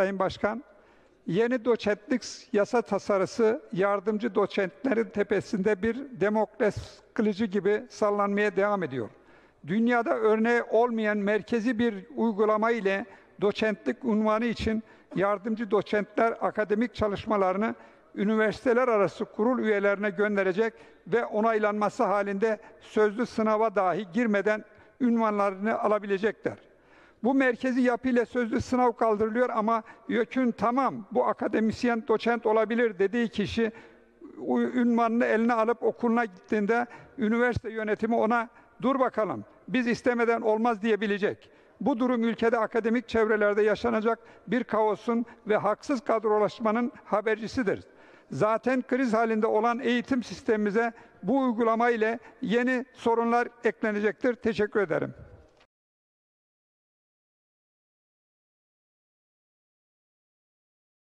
Sayın Başkan, yeni doçentlik yasa tasarısı yardımcı doçentlerin tepesinde bir Demokles kılıcı gibi sallanmaya devam ediyor. Dünyada örneği olmayan merkezi bir uygulama ile doçentlik unvanı için yardımcı doçentler akademik çalışmalarını üniversiteler arası kurul üyelerine gönderecek ve onaylanması halinde sözlü sınava dahi girmeden ünvanlarını alabilecekler. Bu merkezi yapıyla sözlü sınav kaldırılıyor ama YÖK'ün tamam bu akademisyen doçent olabilir dediği kişi ünvanını eline alıp okuluna gittiğinde üniversite yönetimi ona dur bakalım biz istemeden olmaz diyebilecek. Bu durum ülkede akademik çevrelerde yaşanacak bir kaosun ve haksız kadrolaşmanın habercisidir. Zaten kriz halinde olan eğitim sistemimize bu uygulama ile yeni sorunlar eklenecektir. Teşekkür ederim.